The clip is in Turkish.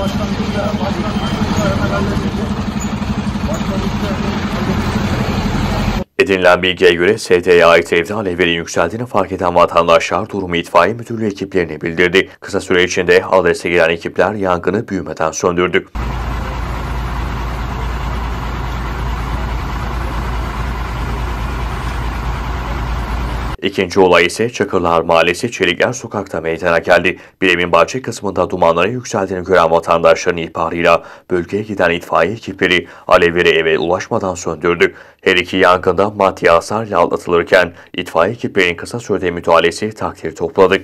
başlangıçta, başlangıçta. Edinilen bilgiye göre ST'ye ait evde alevlerin yükseldiğini fark eden vatandaşlar durumu itfaiye müdürlüğü ekiplerine bildirdi. Kısa süre içinde adrese gelen ekipler yangını büyümeden söndürdü. İkinci olay ise Çakırlar Mahallesi Çelikler Sokak'ta meydana geldi. Bir evin bahçe kısmında dumanların yükseldiğini gören vatandaşların ihbarıyla bölgeye giden itfaiye ekipleri alevleri eve ulaşmadan söndürdü. Her iki yangında maddi hasarla atlatılırken itfaiye ekiplerinin kısa sürede müdahalesi takdir topladı.